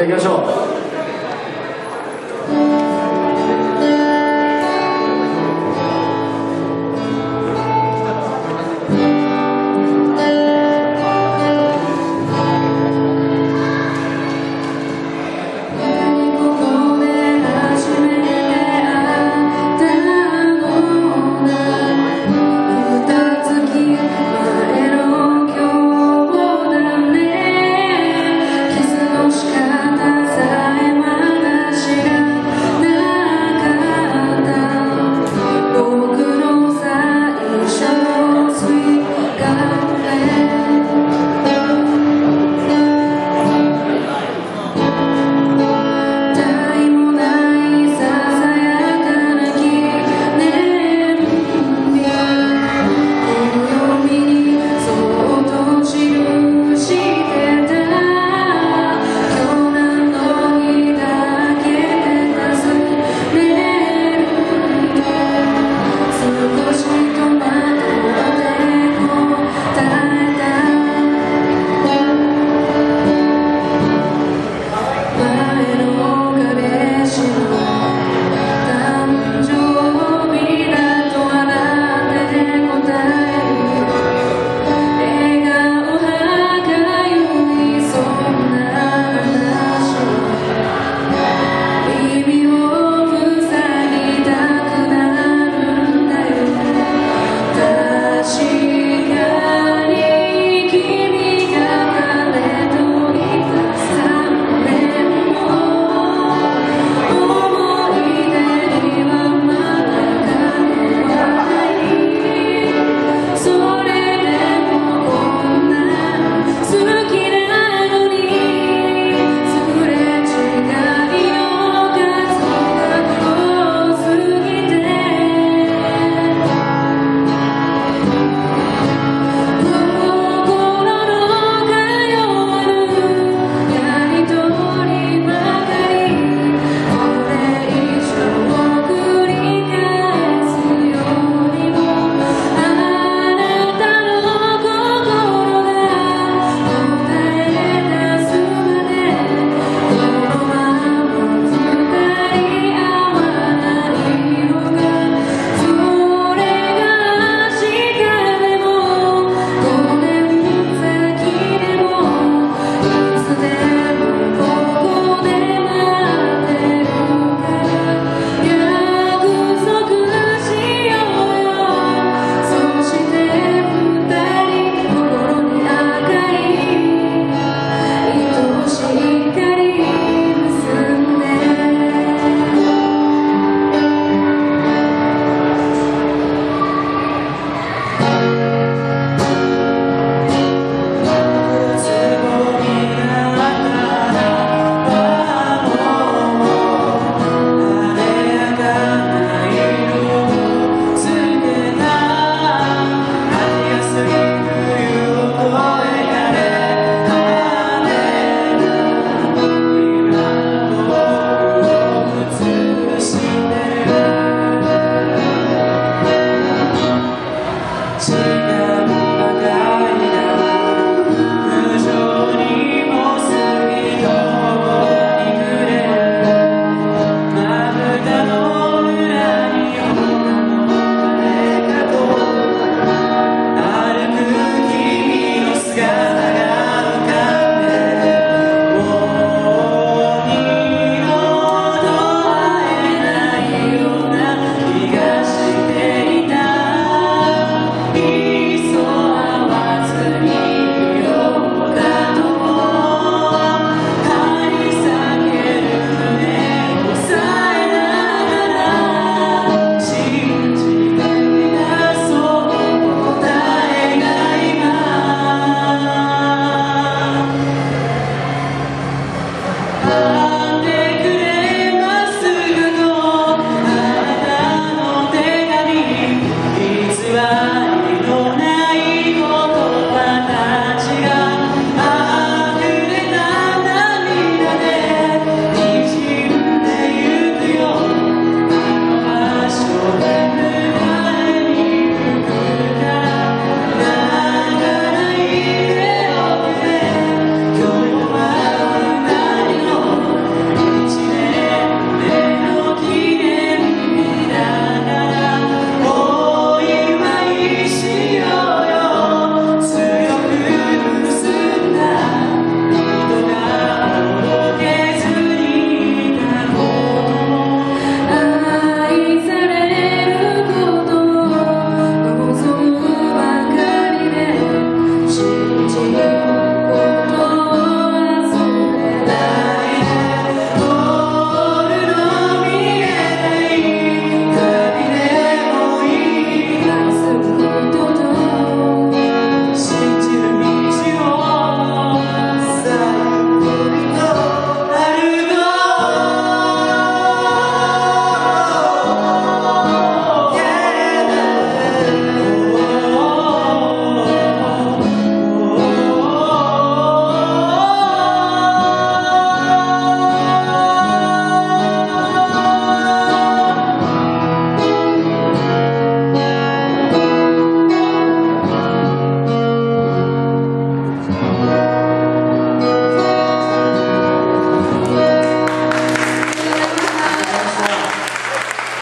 ゃあ行きましょう。